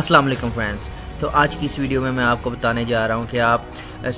अस्सलाम वालेकुम फ्रेंड्स। तो आज की इस वीडियो में मैं आपको बताने जा रहा हूँ कि आप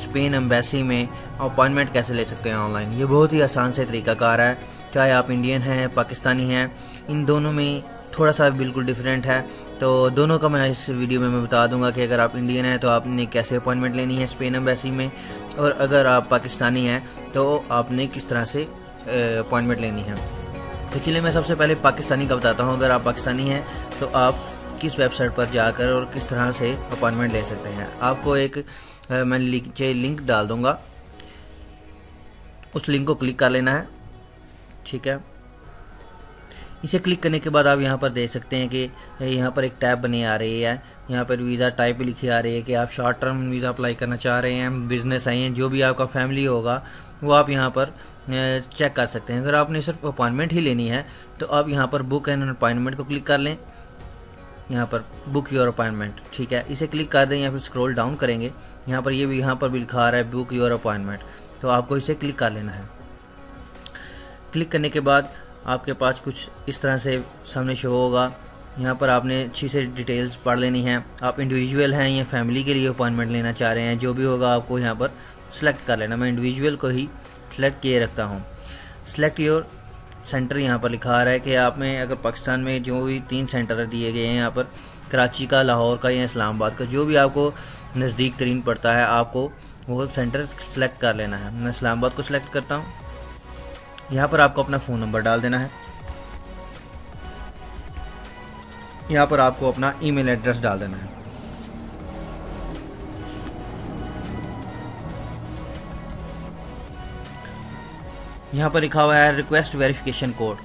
स्पेन एम्बेसी में अपॉइंटमेंट कैसे ले सकते हैं ऑनलाइन। ये बहुत ही आसान से तरीकाकार है। चाहे आप इंडियन हैं, पाकिस्तानी हैं, इन दोनों में थोड़ा सा बिल्कुल डिफरेंट है। तो दोनों का मैं इस वीडियो में मैं बता दूँगा कि अगर आप इंडियन हैं तो आपने कैसे अपॉइंटमेंट लेनी है स्पेन एम्बेसी में? और अगर आप पाकिस्तानी हैं तो आपने किस तरह से अपॉइंटमेंट लेनी है? तो चलिए मैं सबसे पहले पाकिस्तानी का बताता हूँ। अगर आप पाकिस्तानी हैं तो आप किस वेबसाइट पर जाकर और किस तरह से अपॉइंटमेंट ले सकते हैं। आपको एक मैं लिंक डाल दूँगा। उस लिंक को क्लिक कर लेना है। ठीक है। इसे क्लिक करने के बाद आप यहाँ पर देख सकते हैं कि यहाँ पर एक टैब बनी आ रही है। यहाँ पर वीज़ा टाइप लिखी आ रही है कि आप शॉर्ट टर्म वीज़ा अप्लाई करना चाह रहे हैं, बिज़नेस आई हैं, जो भी आपका फैमिली होगा, वो आप यहाँ पर चेक कर सकते हैं। अगर आपने सिर्फ़ अपॉइंटमेंट ही लेनी है तो आप यहाँ पर बुक एंड अपॉइंटमेंट को क्लिक कर लें। यहाँ पर बुक योर अपॉइंटमेंट ठीक है? इसे क्लिक कर दें या फिर स्क्रॉल डाउन करेंगे। यहाँ पर ये भी, यहाँ पर भी लिखा रहा है बुक योर अपॉइंटमेंट तो आपको इसे क्लिक कर लेना है। क्लिक करने के बाद आपके पास कुछ इस तरह से सामने शो होगा। यहाँ पर आपने अच्छी से डिटेल्स पढ़ लेनी है। आप इंडिविजुअल हैं, या फैमिली के लिए अपॉइंटमेंट लेना चाह रहे हैं, जो भी होगा आपको यहाँ पर सेलेक्ट कर लेना। मैं इंडिविजुअल को ही सिलेक्ट किए रखता हूँ। सेलेक्ट योर सेंटर यहाँ पर लिखा आ रहा है कि आप में अगर पाकिस्तान में जो भी तीन सेंटर दिए गए हैं यहाँ पर, कराची का, लाहौर का या इस्लामाबाद का, जो भी आपको नज़दीक तरीन पड़ता है, आपको वो सेंटर सेलेक्ट कर लेना है। मैं इस्लामाबाद को सिलेक्ट करता हूँ। यहाँ पर आपको अपना फ़ोन नंबर डाल देना है। यहाँ पर आपको अपना ईमेल एड्रेस डाल देना है। यहाँ पर लिखा हुआ है रिक्वेस्ट वेरिफिकेशन कोड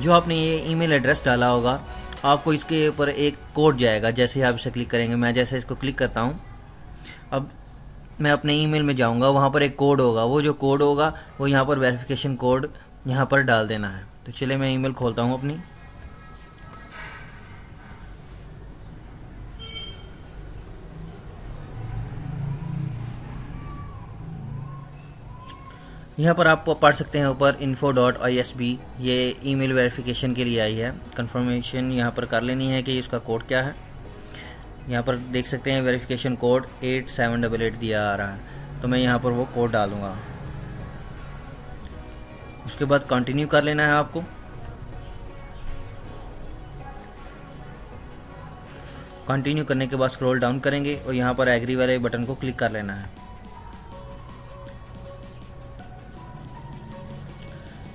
जो आपने ये ईमेल एड्रेस डाला होगा, आपको इसके ऊपर एक कोड जाएगा, जैसे ही आप इसे क्लिक करेंगे। मैं जैसे इसको क्लिक करता हूँ, अब मैं अपने ईमेल में जाऊँगा, वहाँ पर एक कोड होगा। वो जो कोड होगा, वो यहाँ पर वेरिफिकेशन कोड यहाँ पर डाल देना है। तो चलिए मैं ईमेल खोलता हूँ अपनी। यहाँ पर आप पढ़ सकते हैं ऊपर info dot I S B ये ईमेल वेरिफिकेशन के लिए आई है। कंफर्मेशन यहाँ पर कर लेनी है कि इसका कोड क्या है। यहाँ पर देख सकते हैं verification code at seven double at दिया आ रहा है। तो मैं यहाँ पर वो कोड डालूँगा। उसके बाद कंटिन्यू कर लेना है आपको। कंटिन्यू करने के बाद स्क्रॉल डाउन करेंगे और यहाँ पर एग्री वाले बटन को क्लिक कर लेना है।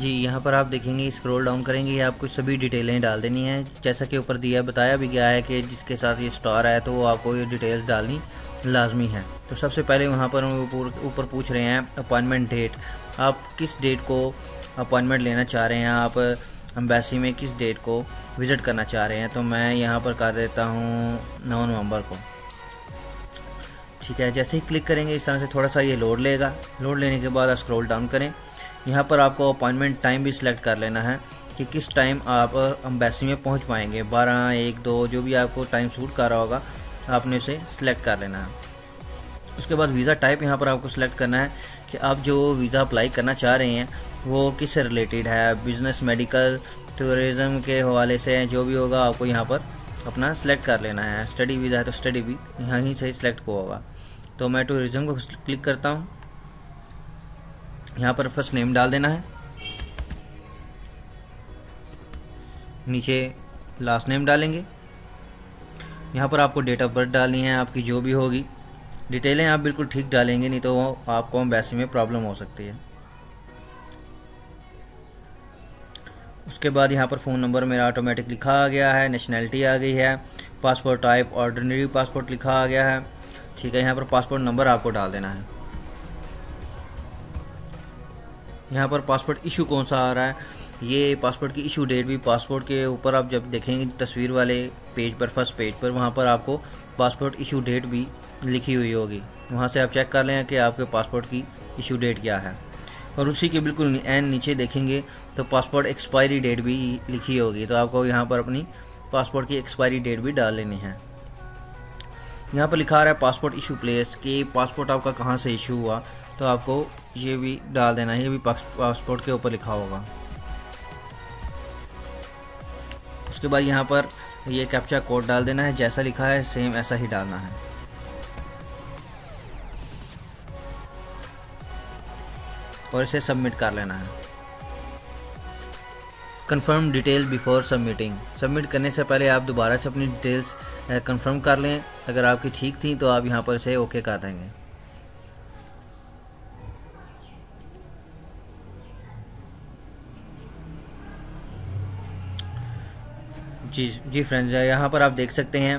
जी, यहाँ पर आप देखेंगे स्क्रॉल डाउन करेंगे आपको सभी डिटेलें डाल देनी है। जैसा कि ऊपर दिया, बताया भी गया है कि जिसके साथ ये स्टार है तो वो आपको ये डिटेल्स डालनी लाजमी है। तो सबसे पहले वहाँ पर ऊपर पूछ रहे हैं अपॉइंटमेंट डेट आप किस डेट को अपॉइंटमेंट लेना चाह रहे हैं? आप अम्बेसी में किस डेट को विज़िट करना चाह रहे हैं? तो मैं यहाँ पर कर देता हूँ नौ नवंबर को। ठीक है, जैसे ही क्लिक करेंगे, इस तरह से थोड़ा सा ये लोड लेगा। लोड लेने के बाद आप स्क्रॉल डाउन करें। यहाँ पर आपको अपॉइंटमेंट टाइम भी सिलेक्ट कर लेना है कि किस टाइम आप अम्बेसी में पहुँच पाएँगे। बारह, एक, दो, जो भी आपको टाइम सूट कर रहा होगा, आपने उसे सिलेक्ट कर लेना है। उसके बाद वीज़ा टाइप यहाँ पर आपको सिलेक्ट करना है कि आप जो वीज़ा अप्लाई करना चाह रहे हैं, वो किस से रिलेटेड है? बिज़नेस, मेडिकल, टूरिज़म के हवाले से जो भी होगा, आपको यहाँ पर अपना सेलेक्ट कर लेना है। स्टडी वीज़ा है तो स्टडी भी यहाँ ही से सिलेक्ट होगा। तो मैं टूरिज़म को क्लिक करता हूँ। यहाँ पर फ़र्स्ट नेम डाल देना है। नीचे लास्ट नेम डालेंगे। यहाँ पर आपको डेट ऑफ़ बर्थ डालनी है, आपकी जो भी होगी। डिटेलें आप बिल्कुल ठीक डालेंगे, नहीं तो आपको वैसे में प्रॉब्लम हो सकती है। उसके बाद यहाँ पर फ़ोन नंबर मेरा ऑटोमेटिक लिखा आ गया है नेशनैलिटी आ गई है। पासपोर्ट टाइप ऑर्डिनरी पासपोर्ट लिखा आ गया है। ठीक है, यहाँ पर पासपोर्ट नंबर आपको डाल देना है। यहाँ पर पासपोर्ट इशू कौन सा आ रहा है? ये पासपोर्ट की इशू डेट भी पासपोर्ट के ऊपर आप जब देखेंगे तस्वीर वाले पेज पर, फ़र्स्ट पेज पर, वहाँ पर आपको पासपोर्ट इशू डेट भी लिखी हुई होगी। वहाँ से आप चेक कर लें कि आपके पासपोर्ट की इशू डेट क्या है। और उसी के बिल्कुल एन नीचे देखेंगे तो पासपोर्ट एक्सपायरी डेट भी लिखी होगी। तो आपको यहाँ पर अपनी पासपोर्ट की एक्सपायरी डेट भी डाल लेनी है। यहाँ पर लिखा रहा है पासपोर्ट इशू प्लेस, कि पासपोर्ट आपका कहाँ से इशू हुआ? तो आपको ये भी डाल देना है ये भी पासपोर्ट के ऊपर लिखा होगा। उसके बाद यहाँ पर ये कैप्चा कोड डाल देना है, जैसा लिखा है सेम ऐसा ही डालना है। और इसे सबमिट कर लेना है। Confirm detail before submitting submit करने से पहले आप दोबारा से अपनी डिटेल्स कंफर्म कर लें। अगर आपकी ठीक थी तो आप यहाँ पर इसे ओके कर देंगे। जी जी फ्रेंड्स यहाँ पर आप देख सकते हैं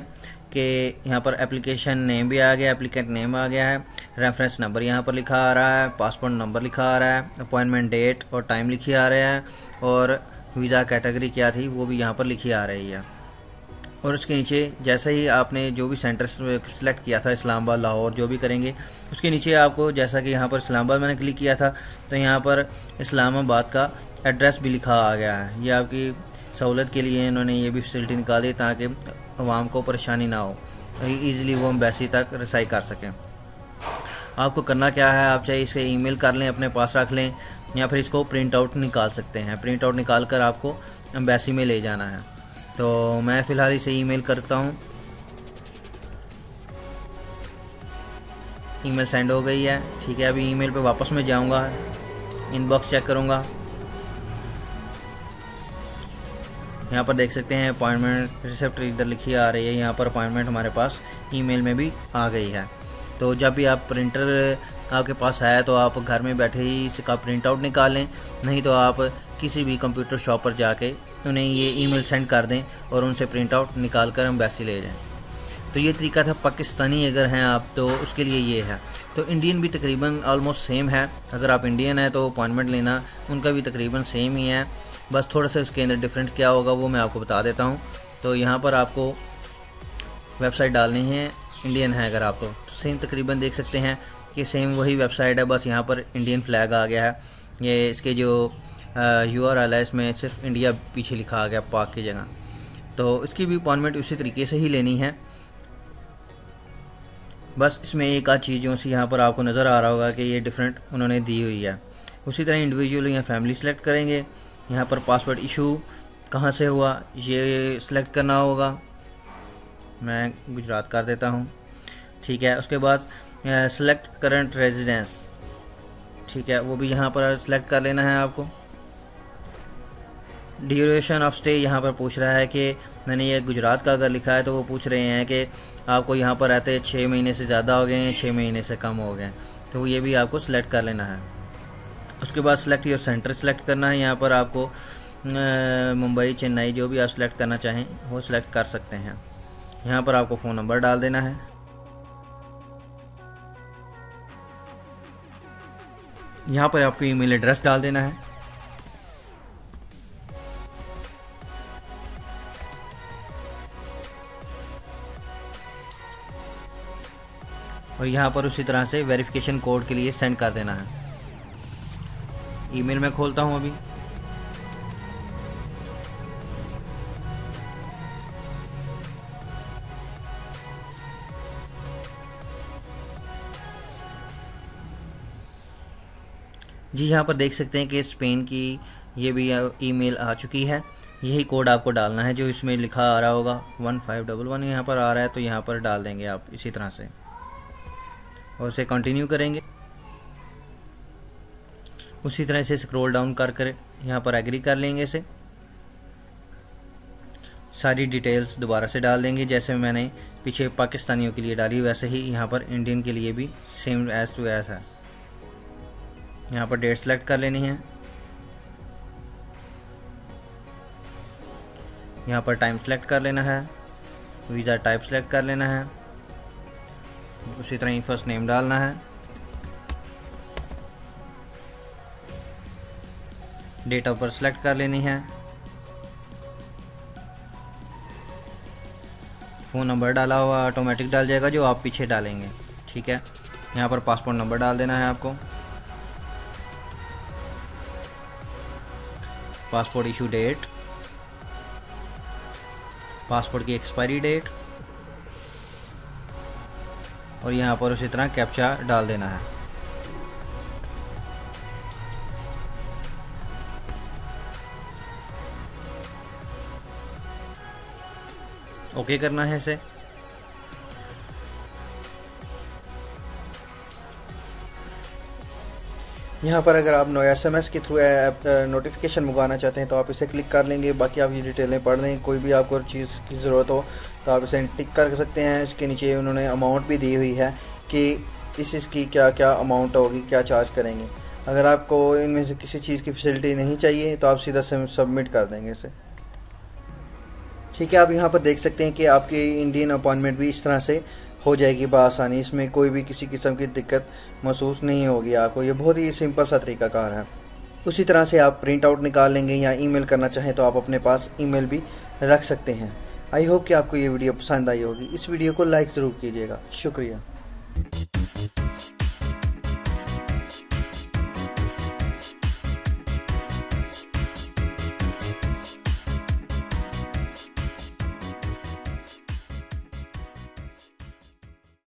कि यहाँ पर एप्लीकेशन नेम भी आ गया एप्लीकेंट नेम आ गया है रेफरेंस नंबर यहाँ पर लिखा आ रहा है पासपोर्ट नंबर लिखा आ रहा है अपॉइंटमेंट डेट और टाइम लिखी आ रहा है और वीज़ा कैटेगरी क्या थी वो भी यहाँ पर लिखी आ रही है। और उसके नीचे जैसे ही आपने जो भी सेंटर सेलेक्ट किया था, इस्लामाबाद, लाहौर, जो भी करेंगे, उसके नीचे आपको जैसा कि यहाँ पर इस्लामाबाद मैंने क्लिक किया था तो यहाँ पर इस्लामाबाद का एड्रेस भी लिखा आ गया है। ये आपकी सहूलत के लिए इन्होंने ये भी फैसिलिटी निकाली ताकि आवाम को परेशानी ना हो। ईज़िली वो एम्बेसी तक रसाई कर सकें। आपको करना क्या है? आप चाहे इसे ईमेल कर लें, अपने पास रख लें, या फिर इसको प्रिंट आउट निकाल सकते हैं। प्रिंट आउट निकाल कर आपको एम्बेसी में ले जाना है। तो मैं फ़िलहाल इसे ईमेल करता हूँ। ईमेल सेंड हो गई है। ठीक है, अभी ईमेल पे वापस मैं जाऊँगा। इनबॉक्स चेक करूँगा। यहाँ पर देख सकते हैं अपॉइंटमेंट रिसेप्ट इधर लिखी आ रही है, यहाँ पर अपॉइंटमेंट हमारे पास ईमेल में भी आ गई है। तो जब भी आप प्रिंटर आपके पास है तो आप घर में बैठे ही इसका प्रिंट आउट निकाल, नहीं तो आप किसी भी कंप्यूटर शॉप पर जाके उन्हें ये ईमेल सेंड कर दें और उनसे प्रिंट आउट निकाल कर एम्बेसी ले जाएँ। तो ये तरीका था पाकिस्तानी, अगर हैं आप तो उसके लिए ये है। तो इंडियन भी तकरीबन ऑलमोस्ट सेम है। अगर आप इंडियन हैं तो अपॉइंटमेंट लेना उनका भी तकरीबन सेम ही है। बस थोड़ा सा इसके अंदर डिफरेंट क्या होगा वो मैं आपको बता देता हूँ। तो यहाँ पर आपको वेबसाइट डालनी है इंडियन है अगर आप तो। सेम तकरीबन देख सकते हैं कि सेम वही वेबसाइट है, बस यहाँ पर इंडियन फ्लैग आ गया है। ये इसके जो यू आर एल है, इसमें सिर्फ़ इंडिया पीछे लिखा आ गया पाक की जगह। तो इसकी भी अपॉइंटमेंट उसी तरीके से ही लेनी है। बस इसमें एक आध चीज़ों से यहाँ पर आपको नज़र आ रहा होगा कि ये डिफरेंट उन्होंने दी हुई है। उसी तरह इंडिविजुअल या फैमिली सेलेक्ट करेंगे। यहाँ पर पासवर्ड इशू कहाँ से हुआ, ये सिलेक्ट करना होगा। मैं गुजरात कर देता हूँ। ठीक है, उसके बाद सेलेक्ट करंट रेजिडेंस ठीक है, वो भी यहाँ पर सेलेक्ट कर लेना है आपको। ड्यूरेशन ऑफ़ स्टे यहाँ पर पूछ रहा है कि मैंने ये गुजरात का अगर लिखा है तो वो पूछ रहे हैं कि आपको यहाँ पर रहते छः महीने से ज़्यादा हो गए हैं छः महीने से कम हो गए तो ये भी आपको सिलेक्ट कर लेना है। उसके बाद सेलेक्ट योर सेंटर सेलेक्ट करना है। यहाँ पर आपको मुंबई, चेन्नई जो भी आप सेलेक्ट करना चाहें, वो सिलेक्ट कर सकते हैं। यहाँ पर आपको फ़ोन नंबर डाल देना है। यहाँ पर आपको ईमेल एड्रेस डाल देना है। और यहाँ पर उसी तरह से वेरिफिकेशन कोड के लिए सेंड कर देना है। ईमेल में खोलता हूँ अभी। जी, यहाँ पर देख सकते हैं कि स्पेन की ये भी ईमेल आ चुकी है। यही कोड आपको डालना है, जो इसमें लिखा आ रहा होगा। वन फाइव डबल वन यहाँ पर आ रहा है तो यहाँ पर डाल देंगे आप इसी तरह से। और उसे कंटिन्यू करेंगे। उसी तरह से स्क्रॉल डाउन कर कर यहाँ पर एग्री कर लेंगे इसे। सारी डिटेल्स दोबारा से डाल देंगे, जैसे मैंने पीछे पाकिस्तानियों के लिए डाली, वैसे ही यहाँ पर इंडियन के लिए भी सेम एज टू एज है। यहाँ पर डेट सेलेक्ट कर लेनी है। यहाँ पर टाइम सेलेक्ट कर लेना है। वीज़ा टाइप सेलेक्ट कर लेना है। उसी तरह ही फ़र्स्ट नेम डालना है। डेट बर्थ सेलेक्ट कर लेनी है। फ़ोन नंबर डाला हुआ ऑटोमेटिक डाल जाएगा, जो आप पीछे डालेंगे। ठीक है? यहाँ पर पासपोर्ट नंबर डाल देना है आपको। Passport issue date. पासपोर्ट की एक्सपायरी डेट। और यहाँ पर उसी तरह कैप्चा डाल देना है। ओके करना है इसे। यहाँ पर अगर आप नो एस एम एस के थ्रू नोटिफिकेशन मंगवाना चाहते हैं तो आप इसे क्लिक कर लेंगे। बाकी आप ये डिटेलें पढ़ लें। कोई भी आपको चीज़ की ज़रूरत हो तो आप इसे टिक कर सकते हैं। इसके नीचे उन्होंने अमाउंट भी दी हुई है कि इस, इसकी क्या क्या अमाउंट होगी, क्या चार्ज करेंगे। अगर आपको इनमें से किसी चीज़ की फैसिलिटी नहीं चाहिए तो आप सीधा सबमिट कर देंगे इसे। ठीक है, आप यहाँ पर देख सकते हैं कि आपकी इंडियन अपॉइंटमेंट भी इस तरह से हो जाएगी बसानी इसमें कोई भी किसी किस्म की दिक्कत महसूस नहीं होगी आपको। ये बहुत ही सिंपल सा तरीकाकार है। उसी तरह से आप प्रिंट आउट निकाल लेंगे या ईमेल करना चाहें तो आप अपने पास ईमेल भी रख सकते हैं। आई होप कि आपको ये वीडियो पसंद आई होगी। इस वीडियो को लाइक ज़रूर कीजिएगा। शुक्रिया।